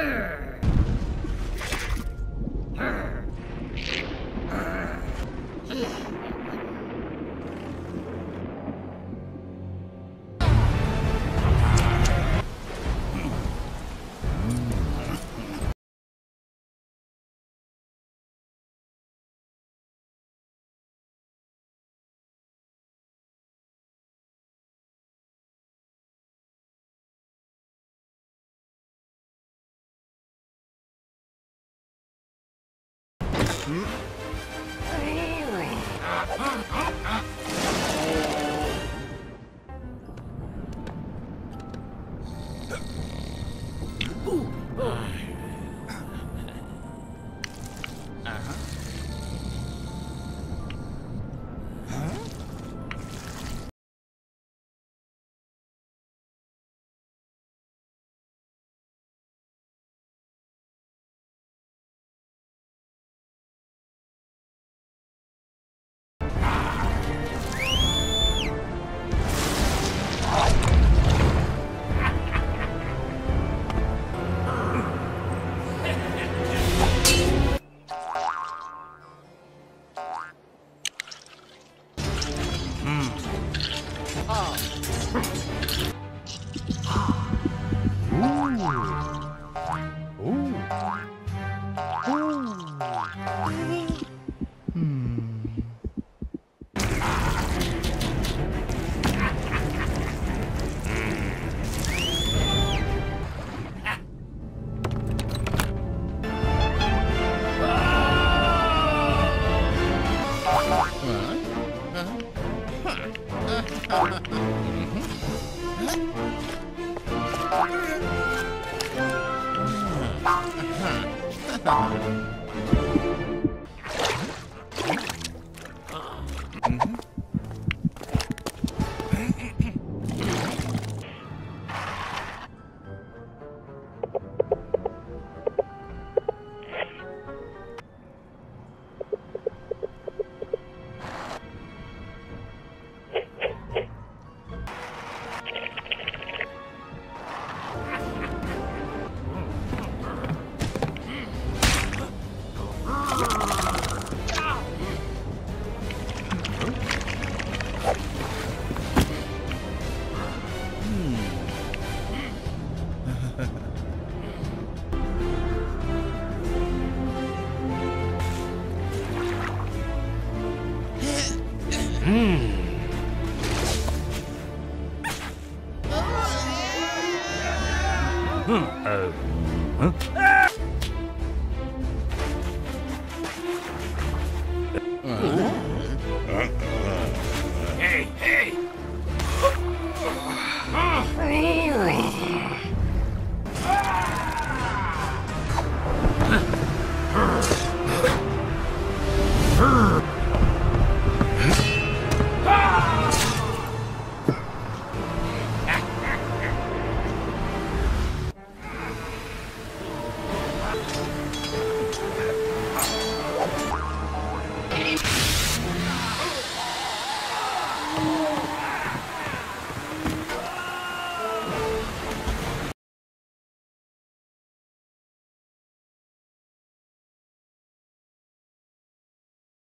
Urgh. Really? Uh-huh. Ha ha ha. Hmm. Hmm. Uh, hey, hey!